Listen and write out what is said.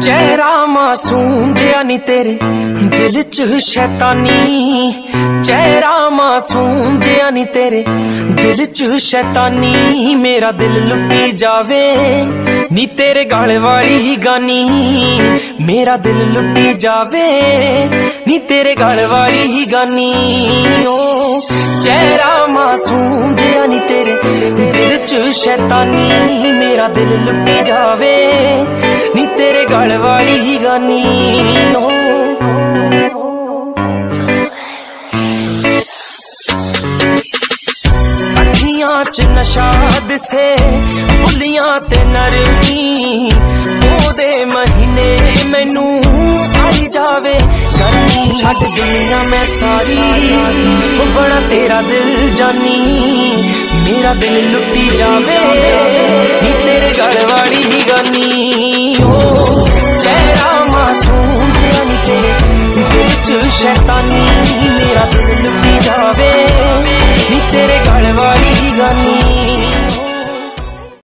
ਚਿਹਰਾ ਮਾਸੂਮ ਜਿਹਾ ਨਹੀਂ ਤੇਰੇ ਦਿਲ 'ਚ ਸ਼ੈਤਾਨੀ ਚਿਹਰਾ ਮਾਸੂਮ ਜਿਹਾ ਨਹੀਂ ਤੇਰੇ ਦਿਲ 'ਚ ਸ਼ੈਤਾਨੀ ਮੇਰਾ ਦਿਲ ਲੁੱਟੀ ਜਾਵੇ ਨੀ ਤੇਰੇ ਗਾਲ ਵਾਲੀ ਹੀ ਗਾਨੀ ਮੇਰਾ ਦਿਲ ਲੁੱਟੀ ਜਾਵੇ ਨੀ ਤੇਰੇ ਗਾਲ ਵਾਲੀ ਹੀ ਗਾਨੀ ਓ ਚਿਹਰਾ ਮਾਸੂਮ ਸ਼ੈਤਾਨੀ, ਮੇਰਾ ਦਿਲ ਲੁੱਟੀ ਜਾਵੇ। ਨੀ ਤੇਰੇ ਗਲ ਵਾਲੀ ਗਾਨੀ ਅੱਖੀਆਂ 'ਚ ਨਸ਼ਾ ਦਿਸੇ, ਬੁੱਲੀਆਂ ਤੇ ਨਰਮੀ ਮਹੀਨੇ ਮੈਨੂੰ ਆਈ ਜਾਵੇ। ਗਰਮੀ ਛੱਡ ਦੁਨੀਆ ਮੈਂ ਸਾਰੀ। ਉਹ ਬੜਾ ਤੇਰਾ ਦਿਲ ਜਾਨੀ। ਮੇਰਾ ਦਿਲ ਲੁੱਟੀ ਜਾਵੇ। ਨੀ ਤੇਰੇ ਗਲ ਵਾਲੀ ਹੀ ਗਾਨੀ। ਓ ਚਿਹਰਾ ਮਾਸੂਮ ਜਿਹਾ ਨੀ ਤੇਰੇ ਦਿਲ 'ਚ ਸ਼ੈਤਾਨੀ। ਮੇਰਾ ਦਿਲ ਲੁੱਟੀ ਜਾਵੇ। ਨੀ ਤੇਰੇ ਗਲ ਵਾਲੀ ਗਾਨੀ।